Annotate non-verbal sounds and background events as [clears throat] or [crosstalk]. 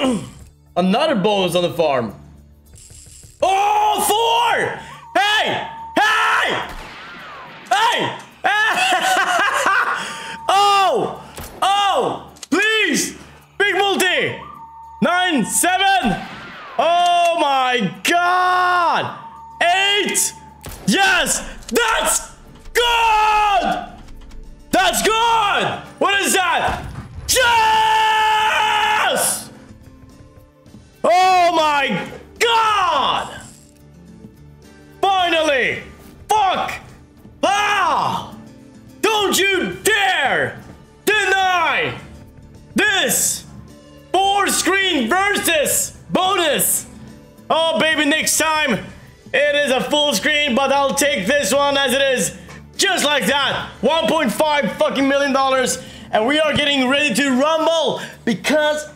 [clears throat] Another bonus on the farm. Oh, four! Hey! Hey! Hey! [laughs] oh! Oh! Please! Big multi! Nine, seven! Oh my god! Eight! Yes! That's good! That's good! My god! Finally! Fuck! Ah! Don't you dare deny this full screen versus bonus! Oh baby, next time it is a full screen, but I'll take this one as it is. Just like that. 1.5 fucking million dollars. And we are getting ready to rumble because